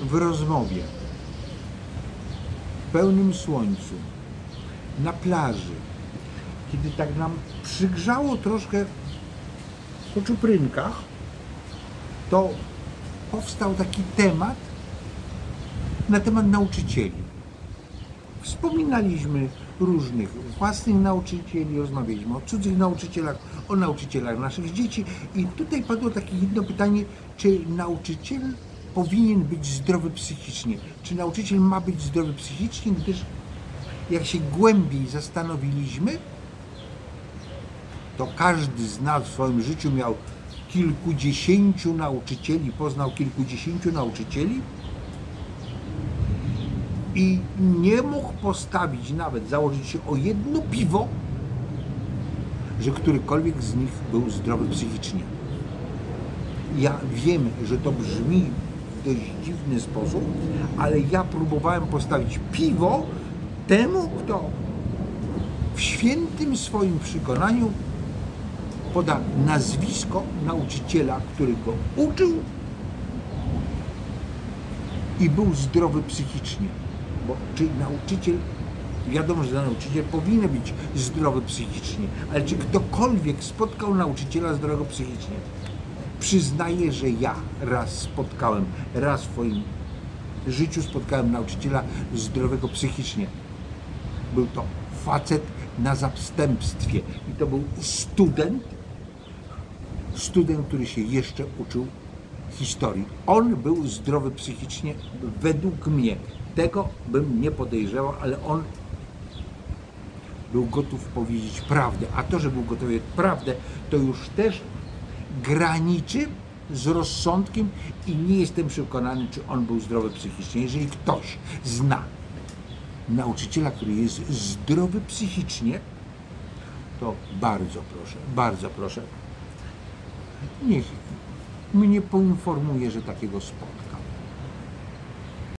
w rozmowie, w pełnym słońcu, na plaży, kiedy tak nam przygrzało troszkę po czuprynkach, to powstał taki temat na temat nauczycieli. Wspominaliśmy różnych własnych nauczycieli, rozmawialiśmy o cudzych nauczycielach, o nauczycielach naszych dzieci i tutaj padło takie jedno pytanie, czy nauczyciel powinien być zdrowy psychicznie? Czy nauczyciel ma być zdrowy psychicznie, gdyż jak się głębiej zastanowiliśmy, to każdy z nas w swoim życiu miał kilkudziesięciu nauczycieli, poznał kilkudziesięciu nauczycieli i nie mógł postawić nawet, założyć się o jedno piwo, że którykolwiek z nich był zdrowy psychicznie. Ja wiem, że to brzmi dość dziwny sposób, ale ja próbowałem postawić piwo temu, kto w świętym swoim przekonaniu poda nazwisko nauczyciela, który go uczył i był zdrowy psychicznie. Bo czy nauczyciel, wiadomo, że nauczyciel powinien być zdrowy psychicznie, ale czy ktokolwiek spotkał nauczyciela zdrowego psychicznie? Przyznaję, że ja raz spotkałem, raz w swoim życiu spotkałem nauczyciela zdrowego psychicznie. Był to facet na zastępstwie i to był student, student, który się jeszcze uczył historii. On był zdrowy psychicznie, według mnie. Tego bym nie podejrzewał, ale on był gotów powiedzieć prawdę. A to, że był gotów powiedzieć prawdę, to już też graniczy z rozsądkiem i nie jestem przekonany, czy on był zdrowy psychicznie. Jeżeli ktoś zna nauczyciela, który jest zdrowy psychicznie, to bardzo proszę, bardzo proszę, niech mnie poinformuje, że takiego spotka.